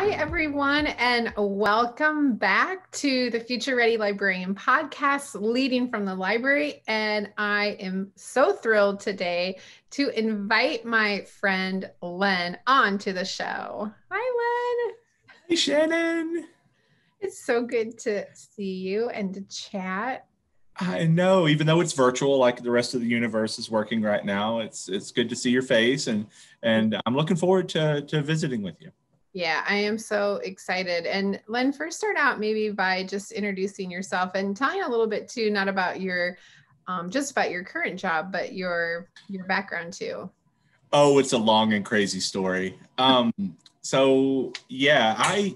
Hi, everyone, and welcome back to the Future Ready Librarian podcast, leading from the library. And I am so thrilled today to invite my friend Len onto the show. Hi, Len. Hey, Shannon. It's so good to see you and to chat. I know, even though it's virtual, like the rest of the universe is working right now, it's it's good to see your face, and and I'm looking forward to to visiting with you. Yeah, I am so excited. And Len, first start out maybe by just introducing yourself and telling a little bit too, not about your um, just about your current job, but your your background too. Oh, it's a long and crazy story. Um, so yeah, I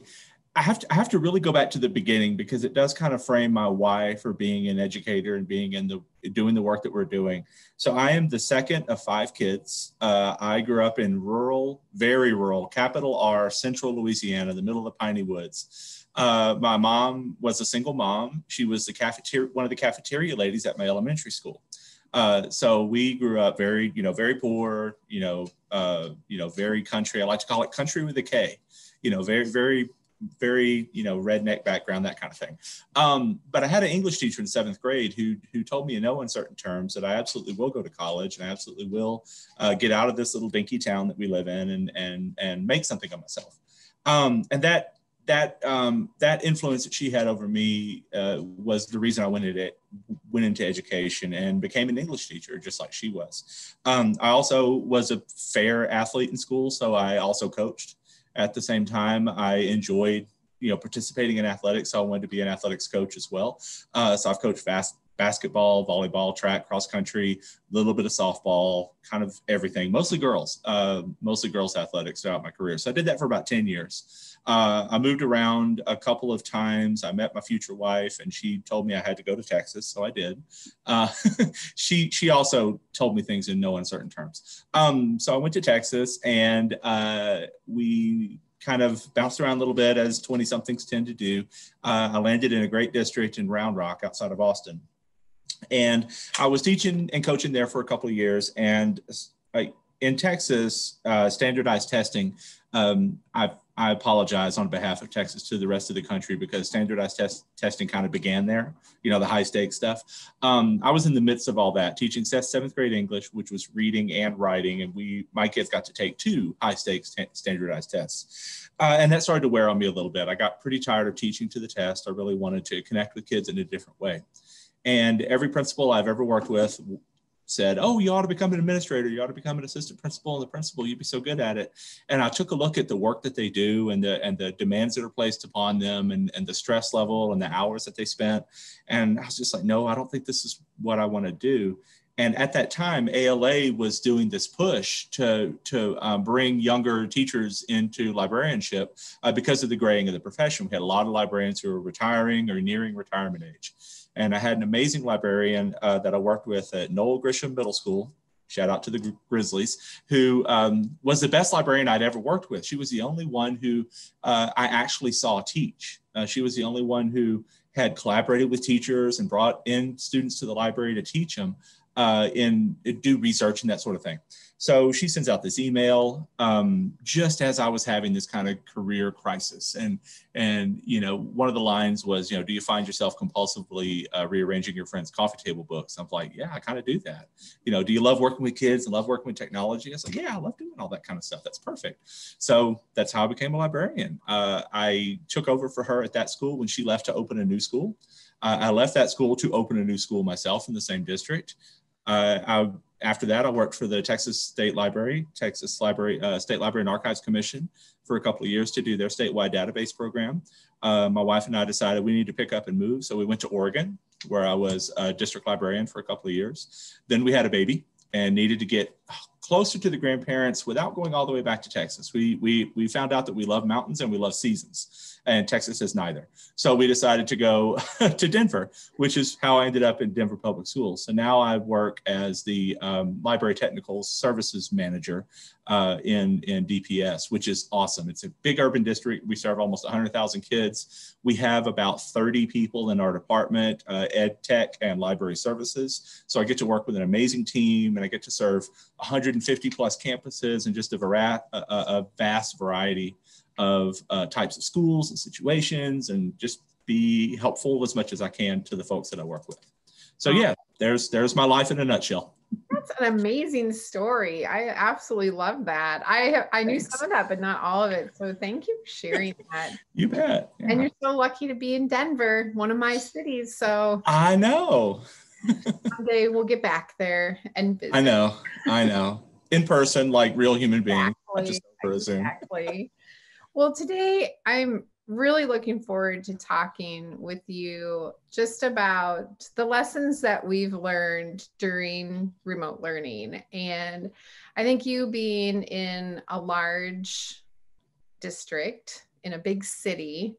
I have to I have to really go back to the beginning because it does kind of frame my why for being an educator and being in the doing the work that we're doing. So I am the second of five kids. Uh, I grew up in rural, very rural, capital R, central Louisiana, the middle of the piney woods. Uh, my mom was a single mom. She was the cafeteria one of the cafeteria ladies at my elementary school. Uh, so we grew up very, you know, very poor, you know, uh, you know, very country. I like to call it country with a K. You know, very, very very you know redneck background that kind of thing um, but i had an english teacher in seventh grade who who told me in no uncertain terms that i absolutely will go to college and i absolutely will uh, get out of this little dinky town that we live in and and and make something of myself um, and that that um, that influence that she had over me uh, was the reason I went into went into education and became an English teacher, just like she was. Um, I also was a fair athlete in school, so I also coached. At the same time, I enjoyed you know participating in athletics, so I wanted to be an athletics coach as well. Uh, so I've coached fast basketball, volleyball, track, cross country, a little bit of softball, kind of everything. Mostly girls, uh, mostly girls athletics throughout my career. So I did that for about ten years. Uh, I moved around a couple of times. I met my future wife, and she told me I had to go to Texas, so I did. Uh, she she also told me things in no uncertain terms. Um, so I went to Texas, and uh, we kind of bounced around a little bit as 20 somethings tend to do. Uh, I landed in a great district in Round Rock outside of Austin. And I was teaching and coaching there for a couple of years. And I, in Texas, uh, standardized testing, um, I've I apologize on behalf of Texas to the rest of the country because standardized test, testing kind of began there, you know, the high stakes stuff. Um, I was in the midst of all that, teaching seventh grade English, which was reading and writing. And we, my kids got to take two high stakes t- standardized tests. Uh, and that started to wear on me a little bit. I got pretty tired of teaching to the test. I really wanted to connect with kids in a different way. And every principal I've ever worked with said, Oh, you ought to become an administrator. You ought to become an assistant principal and the principal. You'd be so good at it. And I took a look at the work that they do and the, and the demands that are placed upon them and, and the stress level and the hours that they spent. And I was just like, No, I don't think this is what I want to do. And at that time, ALA was doing this push to, to um, bring younger teachers into librarianship uh, because of the graying of the profession. We had a lot of librarians who were retiring or nearing retirement age. And I had an amazing librarian uh, that I worked with at Noel Grisham Middle School. Shout out to the Grizzlies, who um, was the best librarian I'd ever worked with. She was the only one who uh, I actually saw teach. Uh, she was the only one who had collaborated with teachers and brought in students to the library to teach them uh, in do research and that sort of thing. So she sends out this email um, just as I was having this kind of career crisis, and and you know one of the lines was you know do you find yourself compulsively uh, rearranging your friends' coffee table books? I'm like yeah I kind of do that. You know do you love working with kids and love working with technology? I like yeah I love doing all that kind of stuff. That's perfect. So that's how I became a librarian. Uh, I took over for her at that school when she left to open a new school. Uh, I left that school to open a new school myself in the same district. Uh, I after that, I worked for the Texas State Library, Texas Library, uh, State Library and Archives Commission for a couple of years to do their statewide database program. Uh, my wife and I decided we need to pick up and move. So we went to Oregon, where I was a district librarian for a couple of years. Then we had a baby and needed to get closer to the grandparents without going all the way back to Texas. We, we, we found out that we love mountains and we love seasons, and Texas is neither. So we decided to go to Denver, which is how I ended up in Denver Public Schools. So now I work as the um, Library Technical Services Manager uh, in, in DPS, which is awesome. It's a big urban district. We serve almost 100,000 kids. We have about 30 people in our department, uh, ed tech and library services. So I get to work with an amazing team and I get to serve 150 plus campuses and just a, a, a vast variety of uh, types of schools and situations and just be helpful as much as I can to the folks that I work with. So yeah, there's there's my life in a nutshell. That's an amazing story. I absolutely love that. I I knew Thanks. some of that, but not all of it. So thank you for sharing that. you bet. Yeah. And you're so lucky to be in Denver, one of my cities. So I know. Someday we'll get back there and visit. I know. I know. In person, like real human beings. Exactly. Exactly. Well, today I'm really looking forward to talking with you just about the lessons that we've learned during remote learning. And I think you being in a large district in a big city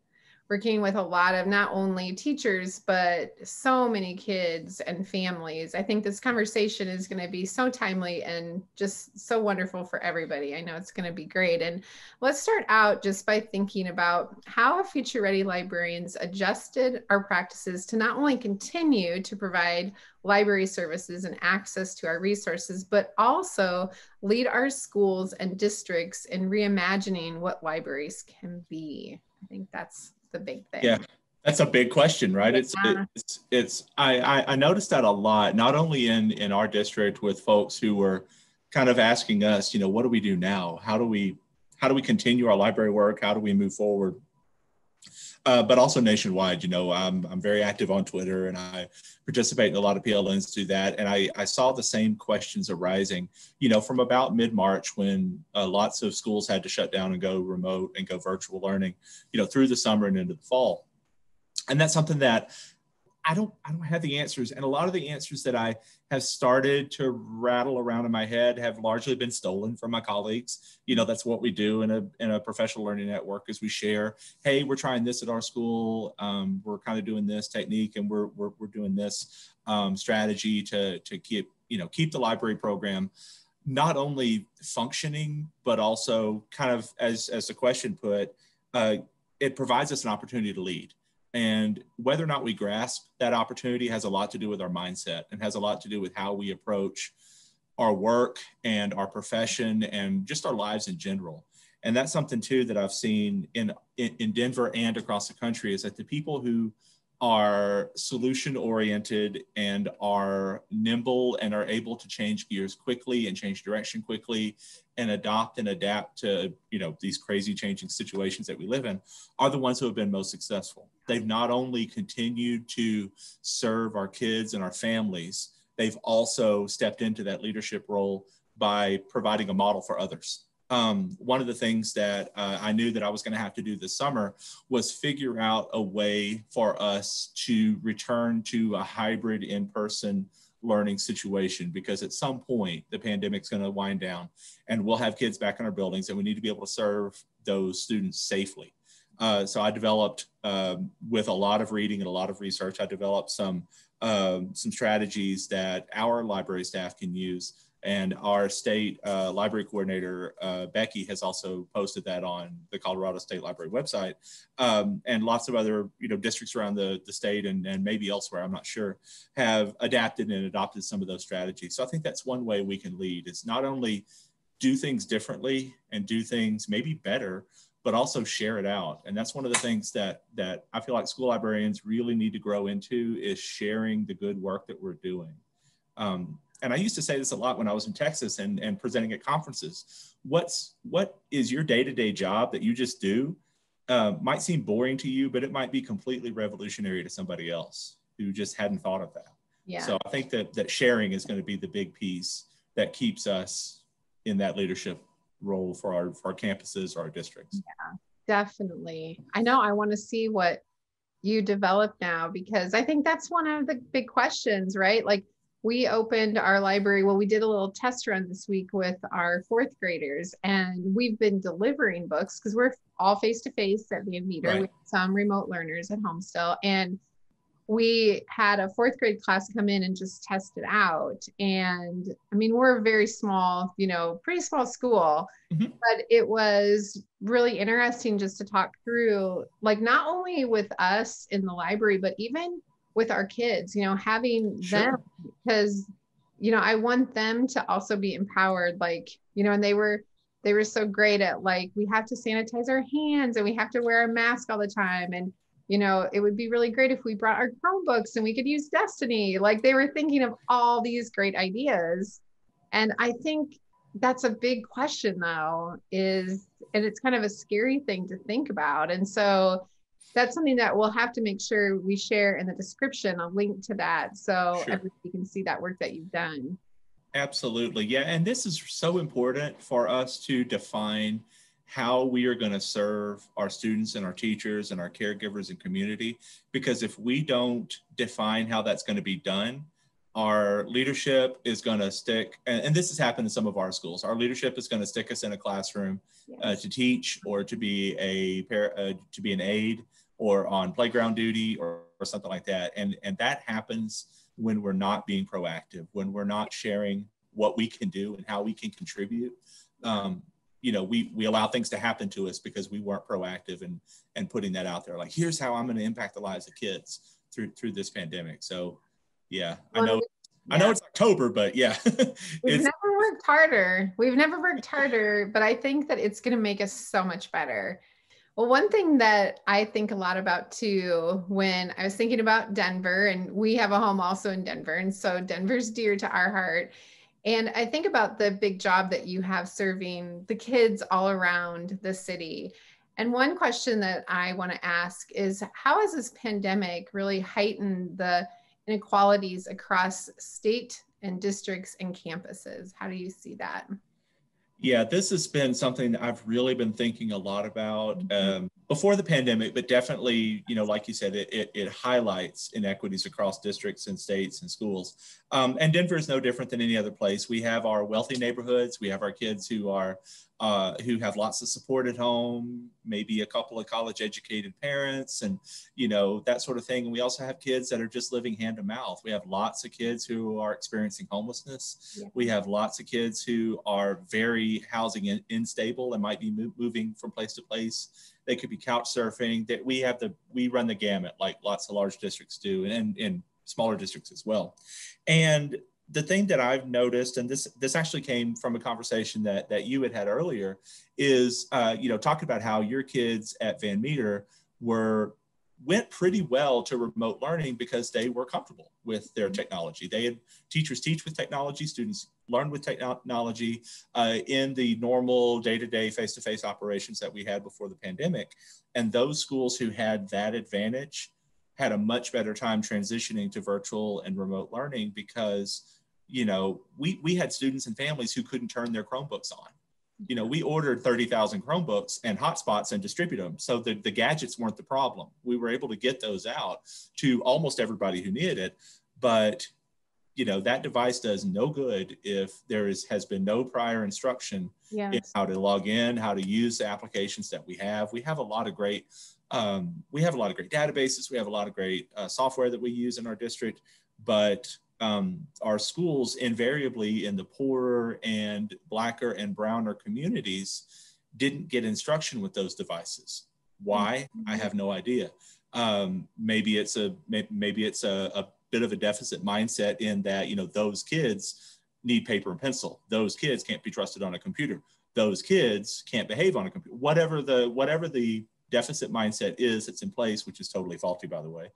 working with a lot of not only teachers but so many kids and families. I think this conversation is going to be so timely and just so wonderful for everybody. I know it's going to be great. And let's start out just by thinking about how future ready librarians adjusted our practices to not only continue to provide library services and access to our resources but also lead our schools and districts in reimagining what libraries can be. I think that's the big thing. Yeah. That's a big question, right? Yeah. It's, it's, it's, I, I, I noticed that a lot, not only in, in our district with folks who were kind of asking us, you know, what do we do now? How do we, how do we continue our library work? How do we move forward? Uh, but also nationwide. You know, I'm, I'm very active on Twitter and I participate in a lot of PLNs do that. And I, I saw the same questions arising, you know, from about mid March when uh, lots of schools had to shut down and go remote and go virtual learning, you know, through the summer and into the fall. And that's something that I don't I don't have the answers, and a lot of the answers that I have started to rattle around in my head have largely been stolen from my colleagues. You know, that's what we do in a in a professional learning network is we share, hey, we're trying this at our school, um, we're kind of doing this technique, and we're we're, we're doing this um, strategy to to keep you know keep the library program not only functioning but also kind of as as the question put, uh, it provides us an opportunity to lead and whether or not we grasp that opportunity has a lot to do with our mindset and has a lot to do with how we approach our work and our profession and just our lives in general. And that's something too that I've seen in, in, Denver and across the country is that the people who are solution oriented and are nimble and are able to change gears quickly and change direction quickly and adopt and adapt to you know these crazy changing situations that we live in are the ones who have been most successful they've not only continued to serve our kids and our families they've also stepped into that leadership role by providing a model for others um, one of the things that uh, I knew that I was going to have to do this summer was figure out a way for us to return to a hybrid in person learning situation because at some point the pandemic's going to wind down and we'll have kids back in our buildings and we need to be able to serve those students safely. Uh, so I developed um, with a lot of reading and a lot of research, I developed some um, some strategies that our library staff can use and our state uh, library coordinator, uh, Becky, has also posted that on the Colorado State Library website. Um, and lots of other you know, districts around the, the state and, and maybe elsewhere, I'm not sure, have adapted and adopted some of those strategies. So I think that's one way we can lead is not only do things differently and do things maybe better, but also share it out. And that's one of the things that, that I feel like school librarians really need to grow into is sharing the good work that we're doing. Um, and I used to say this a lot when I was in Texas and, and presenting at conferences. What's what is your day-to-day job that you just do? Uh, might seem boring to you, but it might be completely revolutionary to somebody else who just hadn't thought of that. Yeah. So I think that that sharing is going to be the big piece that keeps us in that leadership role for our for our campuses or our districts. Yeah, definitely. I know I want to see what you develop now because I think that's one of the big questions, right? Like we opened our library. Well, we did a little test run this week with our fourth graders, and we've been delivering books because we're all face to face at Van Meter right. with some remote learners at home still. And we had a fourth grade class come in and just test it out. And I mean, we're a very small, you know, pretty small school, mm-hmm. but it was really interesting just to talk through, like, not only with us in the library, but even with our kids, you know, having sure. them because, you know, I want them to also be empowered, like, you know, and they were they were so great at like we have to sanitize our hands and we have to wear a mask all the time and you know it would be really great if we brought our chromebooks and we could use destiny. Like they were thinking of all these great ideas. And i think that's a big question though is and it's kind of a scary thing to think about. And so that's something that we'll have to make sure we share in the description a link to that so sure. everybody can see that work that you've done. Absolutely. Yeah and this is so important for us to define how we are going to serve our students and our teachers and our caregivers and community because if we don't define how that's going to be done our leadership is going to stick and, and, this has happened in some of our schools. Our leadership is going to stick us in a classroom uh, yes. uh, to teach or to be a pair uh, to be an aide or on playground duty or, or something like that. And and that happens when we're not being proactive when we're not sharing what we can do and how we can contribute. Um, you know we we allow things to happen to us because we weren't proactive and and putting that out there like here's how i'm going to impact the lives of kids through through this pandemic so yeah, well, I know. Yeah. I know it's October, but yeah. We've never worked harder. We've never worked harder, but I think that it's going to make us so much better. Well, one thing that I think a lot about too, when I was thinking about Denver, and we have a home also in Denver, and so Denver's dear to our heart. And I think about the big job that you have serving the kids all around the city. And one question that I want to ask is how has this pandemic really heightened the inequalities across state and districts and campuses. How do you see that? Yeah, this has been something that I've really been thinking a lot about mm-hmm. um, before the pandemic, but definitely, you know, like you said, it, it, it highlights inequities across districts and states and schools. Um, and Denver is no different than any other place. We have our wealthy neighborhoods. We have our kids who are uh, who have lots of support at home, maybe a couple of college educated parents, and you know that sort of thing. And we also have kids that are just living hand to mouth. We have lots of kids who are experiencing homelessness. Yeah. We have lots of kids who are very housing in, unstable and might be mo- moving from place to place. They could be couch surfing. That we have the we run the gamut like lots of large districts do, and in smaller districts as well. And the thing that I've noticed, and this this actually came from a conversation that that you had had earlier, is uh, you know talking about how your kids at Van Meter were went pretty well to remote learning because they were comfortable with their mm-hmm. technology. They had teachers teach with technology, students learn with technology uh, in the normal day-to-day face-to-face operations that we had before the pandemic. And those schools who had that advantage had a much better time transitioning to virtual and remote learning because you know we we had students and families who couldn't turn their chromebooks on. You know we ordered 30,000 chromebooks and hotspots and distributed them. So the, the gadgets weren't the problem. We were able to get those out to almost everybody who needed it. But you know that device does no good if there is has been no prior instruction yes. in how to log in how to use the applications that we have. We have a lot of great um, we have a lot of great databases. We have a lot of great uh, software that we use in our district, but um, our schools invariably in the poorer and blacker and browner communities didn't get instruction with those devices. Why? Mm-hmm. I have no idea. Um, maybe it's a maybe it's a, a bit of a deficit mindset in that you know those kids need paper and pencil. Those kids can't be trusted on a computer. Those kids can't behave on a computer. Whatever the whatever the deficit mindset is that's in place, which is totally faulty, by the way,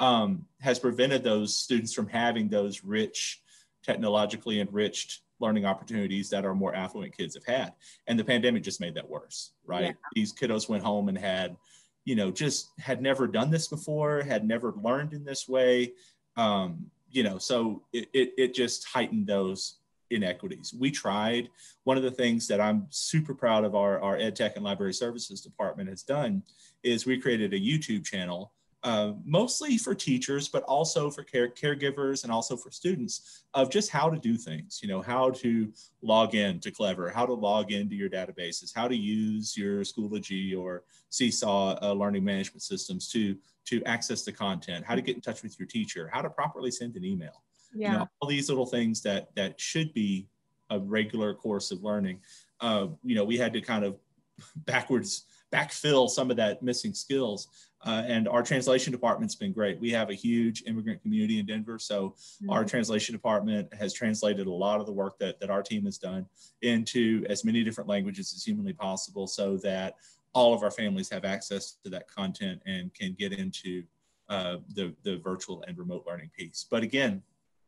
um, has prevented those students from having those rich, technologically enriched learning opportunities that our more affluent kids have had. And the pandemic just made that worse, right? Yeah. These kiddos went home and had, you know, just had never done this before, had never learned in this way. Um, you know, so it, it, it just heightened those inequities. We tried. One of the things that I'm super proud of our, our Ed Tech and Library Services Department has done is we created a YouTube channel, uh, mostly for teachers, but also for care, caregivers and also for students of just how to do things, you know, how to log in to Clever, how to log into your databases, how to use your Schoology or Seesaw uh, learning management systems to, to access the content, how to get in touch with your teacher, how to properly send an email yeah. you know all these little things that that should be a regular course of learning uh, you know we had to kind of backwards backfill some of that missing skills. Uh, and our translation department's been great. We have a huge immigrant community in Denver. So mm-hmm. our translation department has translated a lot of the work that, that our team has done into as many different languages as humanly possible so that all of our families have access to that content and can get into uh, the, the virtual and remote learning piece. But again,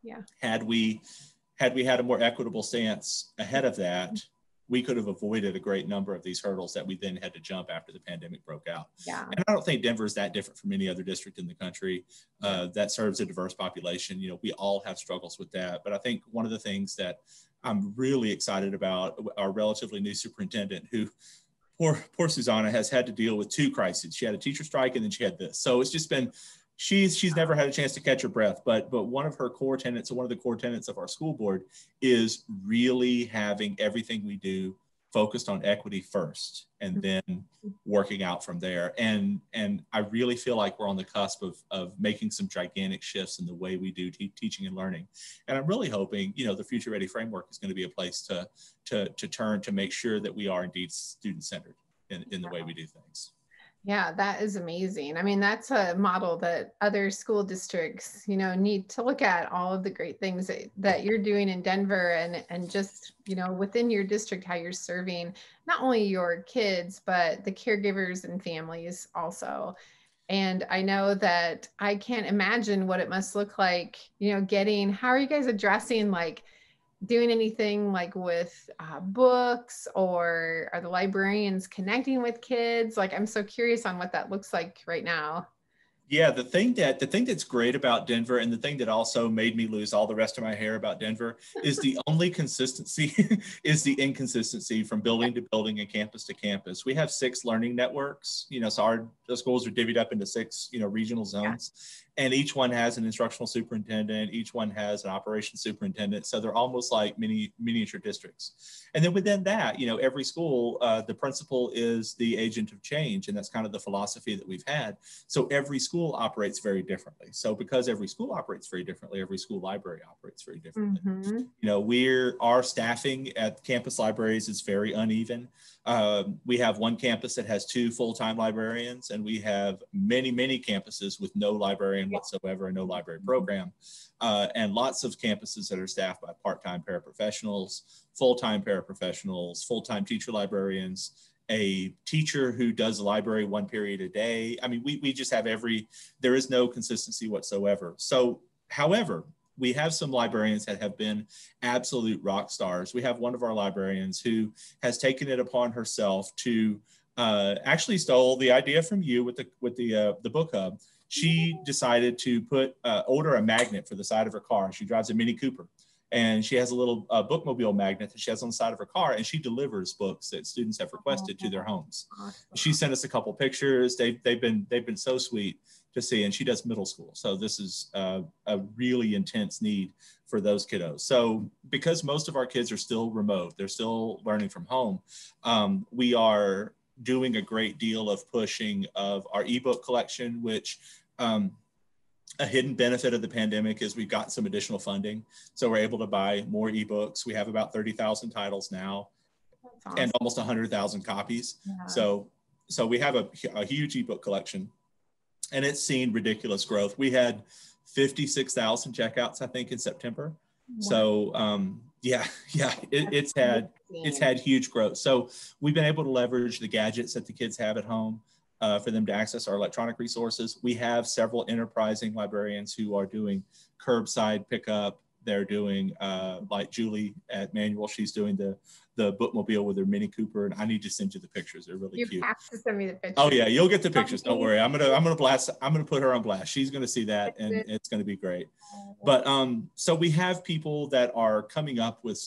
yeah. had we had we had a more equitable stance ahead of that, we could have avoided a great number of these hurdles that we then had to jump after the pandemic broke out. Yeah. And I don't think Denver is that different from any other district in the country uh, that serves a diverse population. You know, we all have struggles with that. But I think one of the things that I'm really excited about our relatively new superintendent who poor poor Susana has had to deal with two crises. She had a teacher strike and then she had this. So it's just been she's she's never had a chance to catch her breath but but one of her core tenets one of the core tenets of our school board is really having everything we do focused on equity first and mm-hmm. then working out from there. And and i really feel like we're on the cusp of of making some gigantic shifts in the way we do te- teaching and learning. And i'm really hoping you know the future ready framework is going to be a place to to to turn to make sure that we are indeed student centered in, in the way we do things yeah, that is amazing. I mean, that's a model that other school districts, you know, need to look at all of the great things that, that you're doing in Denver and and just, you know, within your district how you're serving not only your kids but the caregivers and families also. And I know that I can't imagine what it must look like, you know, getting how are you guys addressing like doing anything like with uh, books or are the librarians connecting with kids like i'm so curious on what that looks like right now yeah, the thing that the thing that's great about Denver and the thing that also made me lose all the rest of my hair about Denver is the only consistency is the inconsistency from building to building and campus to campus. We have six learning networks, you know, so our schools are divvied up into six, you know, regional zones. And each one has an instructional superintendent each one has an operations superintendent. So they're almost like mini miniature districts. And then within that you know every school uh, the principal is the agent of change and that's kind of the philosophy that we've had. So every school operates very differently. So because every school operates very differently every school library operates very differently. Mm-hmm. you know we're our staffing at campus libraries is very uneven um, we have one campus that has two full-time librarians, and we have many, many campuses with no librarian whatsoever and no library program, uh, and lots of campuses that are staffed by part-time paraprofessionals, full-time paraprofessionals, full-time teacher librarians, a teacher who does the library one period a day. I mean, we, we just have every, there is no consistency whatsoever. So, however, we have some librarians that have been absolute rock stars. We have one of our librarians who has taken it upon herself to uh, actually stole the idea from you with the with the uh, the book hub. She decided to put uh, order a magnet for the side of her car. She drives a Mini Cooper, and she has a little uh, bookmobile magnet that she has on the side of her car, and she delivers books that students have requested to their homes. She sent us a couple pictures. They've they've been they've been so sweet to see, and she does middle school. So this is uh, a really intense need for those kiddos. So because most of our kids are still remote, they're still learning from home, um, we are doing a great deal of pushing of our ebook collection, which um, a hidden benefit of the pandemic is we've got some additional funding. So we're able to buy more ebooks. We have about 30,000 titles now awesome. and almost 100,000 copies. Yeah. So, so we have a, a huge ebook collection and it's seen ridiculous growth. We had 56,000 checkouts, I think, in September. Wow. So um, yeah, yeah, it, it's had it's had huge growth. So we've been able to leverage the gadgets that the kids have at home uh, for them to access our electronic resources. We have several enterprising librarians who are doing curbside pickup. They're doing uh, like Julie at Manual. She's doing the the bookmobile with her Mini Cooper, and I need to send you the pictures. They're really you cute. You have to send me the pictures. Oh yeah, you'll get the pictures. Don't worry. I'm gonna I'm gonna blast. I'm gonna put her on blast. She's gonna see that, and it's gonna be great. But um, so we have people that are coming up with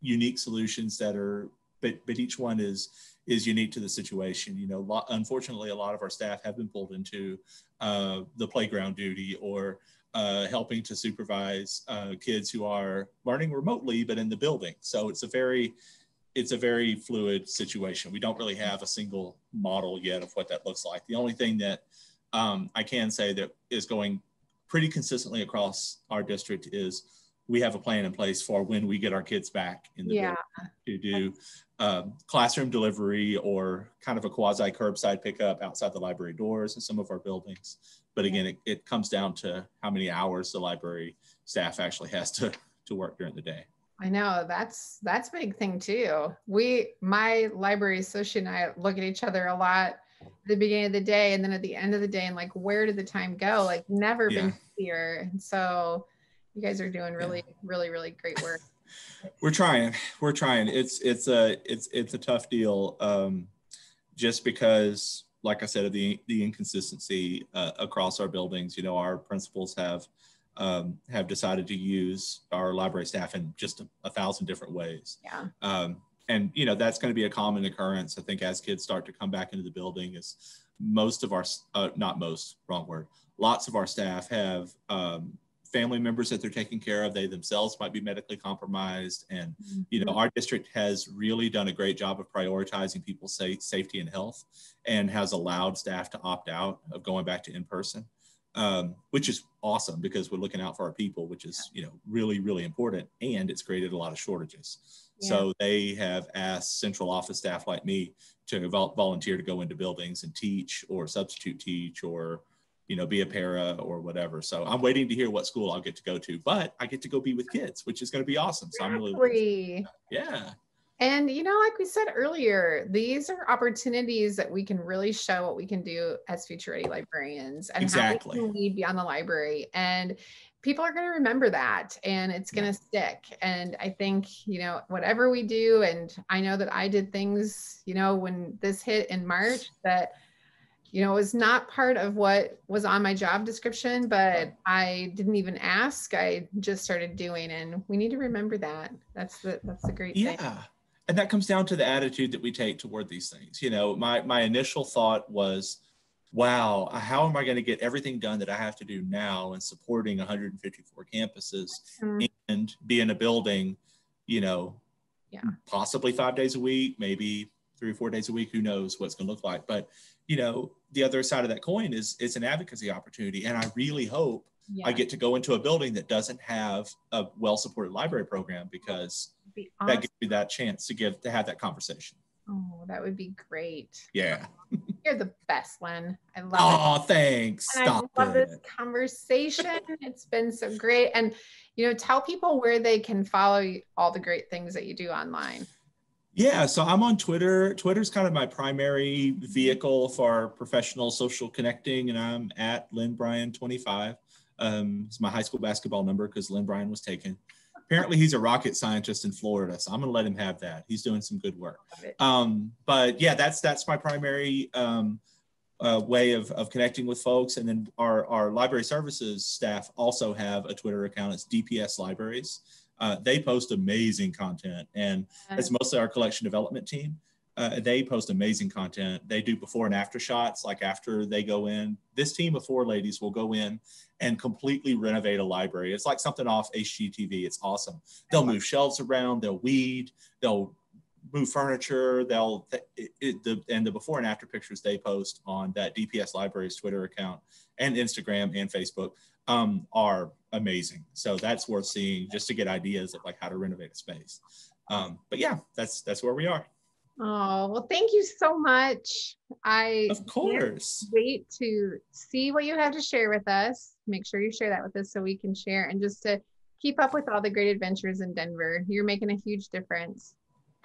unique solutions that are, but but each one is is unique to the situation. You know, unfortunately, a lot of our staff have been pulled into uh, the playground duty or uh, helping to supervise uh, kids who are learning remotely but in the building. So it's a very it's a very fluid situation. We don't really have a single model yet of what that looks like. The only thing that um, I can say that is going pretty consistently across our district is we have a plan in place for when we get our kids back in the Yeah. building to do um, classroom delivery or kind of a quasi curbside pickup outside the library doors in some of our buildings. But again, it, it comes down to how many hours the library staff actually has to, to work during the day. I know that's that's a big thing too. We my library associate and I look at each other a lot at the beginning of the day and then at the end of the day and like where did the time go? Like never Yeah. been here. And so you guys are doing really, really, really great work. We're trying. We're trying. It's it's a it's it's a tough deal. Um, just because, like I said, of the the inconsistency uh, across our buildings. You know, our principals have um, have decided to use our library staff in just a, a thousand different ways. Yeah. Um, and you know that's going to be a common occurrence. I think as kids start to come back into the building, is most of our uh, not most wrong word. Lots of our staff have um, family members that they're taking care of. They themselves might be medically compromised, and you know our district has really done a great job of prioritizing people's sa- safety and health, and has allowed staff to opt out of going back to in person. Um, which is awesome because we're looking out for our people, which is you know really really important, and it's created a lot of shortages. So they have asked central office staff like me to vol- volunteer to go into buildings and teach or substitute teach or you know be a para or whatever. So I'm waiting to hear what school I'll get to go to, but I get to go be with kids, which is going to be awesome. So I'm really yeah And you know, like we said earlier, these are opportunities that we can really show what we can do as future ready librarians and Exactly. how we can lead beyond the library. And people are going to remember that and it's going to stick. And I think, you know, whatever we do, and I know that I did things, you know, when this hit in March that you know, it was not part of what was on my job description, but I didn't even ask. I just started doing, and we need to remember that. That's the that's the great thing. yeah and that comes down to the attitude that we take toward these things you know my my initial thought was wow how am i going to get everything done that i have to do now in supporting 154 campuses Mhm. and be in a building you know Yeah. possibly five days a week maybe three or four days a week who knows what's going to look like but you know the other side of that coin is it's an advocacy opportunity and i really hope Yeah, i get to go into a building that doesn't have a well supported library program because be that gives me that chance to give to have that conversation. Oh, that would be great. Yeah. You're the best, Len. I love Oh, thanks. And Stop I love it. this conversation. it's been so great. And you know, tell people where they can follow you- all the great things that you do online. Yeah, so I'm on Twitter. Twitter's kind of my primary vehicle for professional social connecting, and I'm at Len Bryan 25. Um, it's my high school basketball number because Len Bryan was taken. Apparently, he's a rocket scientist in Florida, so I'm gonna let him have that. He's doing some good work. Um, but yeah, that's that's my primary um, uh, way of, of connecting with folks. And then our, our library services staff also have a Twitter account. It's DPS Libraries. Uh, they post amazing content, and it's mostly our collection development team. Uh, they post amazing content. They do before and after shots, like after they go in. This team of four ladies will go in and completely renovate a library. It's like something off HGTV. It's awesome. They'll move shelves around. They'll weed. They'll move furniture. They'll it, it, the and the before and after pictures they post on that DPS Libraries Twitter account and Instagram and Facebook um, are amazing. So that's worth seeing just to get ideas of like how to renovate a space. Um, but yeah, that's that's where we are. Oh, well, thank you so much. I Of course. wait to see what you have to share with us. Make sure you share that with us so we can share and just to keep up with all the great adventures in Denver. You're making a huge difference.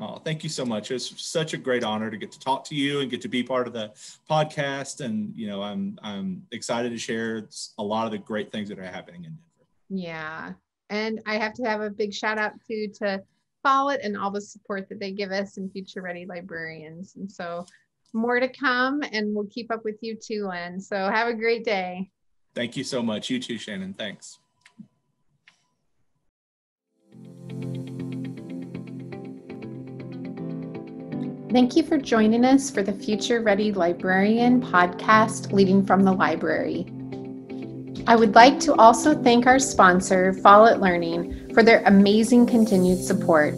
Oh, thank you so much. It's such a great honor to get to talk to you and get to be part of the podcast. And you know, I'm I'm excited to share a lot of the great things that are happening in Denver. Yeah. And I have to have a big shout out to to Follett and all the support that they give us and future ready librarians. And so more to come and we'll keep up with you too, Len. So have a great day. Thank you so much. You too, Shannon. Thanks. Thank you for joining us for the Future Ready Librarian podcast, Leading from the Library. I would like to also thank our sponsor, Follett Learning, for their amazing continued support.